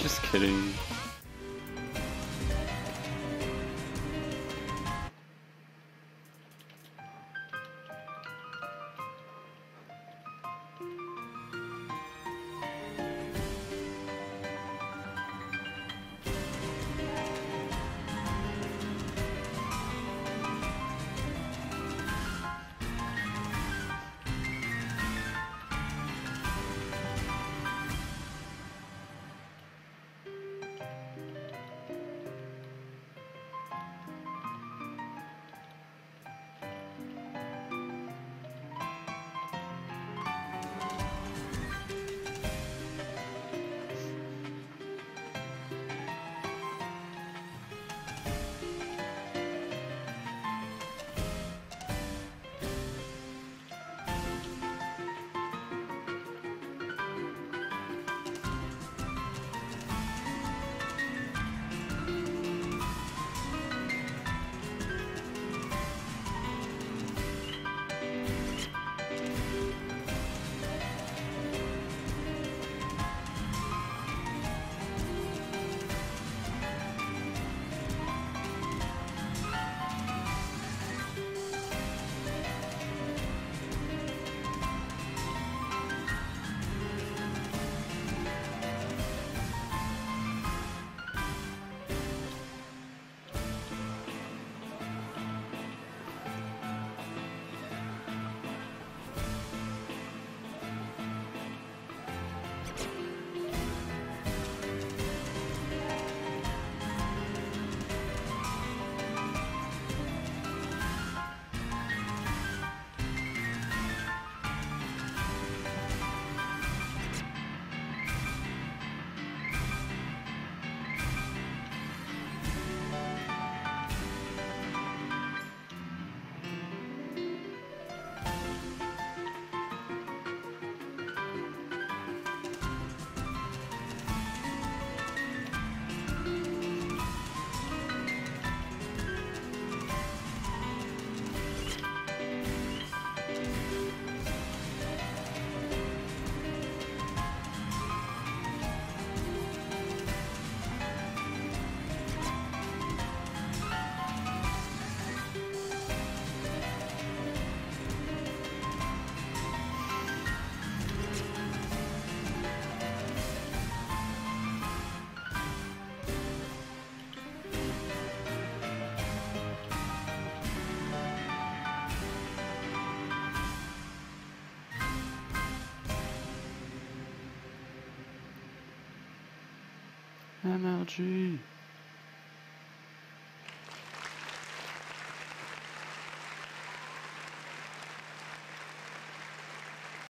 Just kidding. MLG.